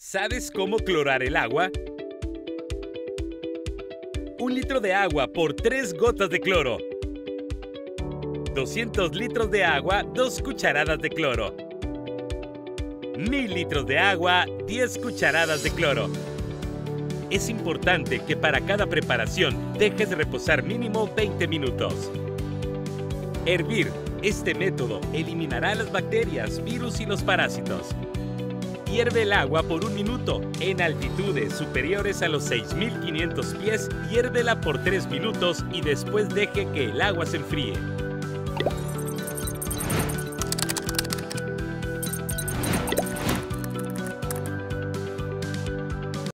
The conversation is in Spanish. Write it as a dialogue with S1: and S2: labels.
S1: ¿Sabes cómo clorar el agua? Un litro de agua por 3 gotas de cloro. 200 litros de agua, 2 cucharadas de cloro. 1000 litros de agua, 10 cucharadas de cloro. Es importante que para cada preparación dejes de reposar mínimo 20 minutos. Hervir. Este método eliminará las bacterias, virus y los parásitos. Hierve el agua por un minuto. En altitudes superiores a los 6500 pies, hiérvela por 3 minutos y después deje que el agua se enfríe.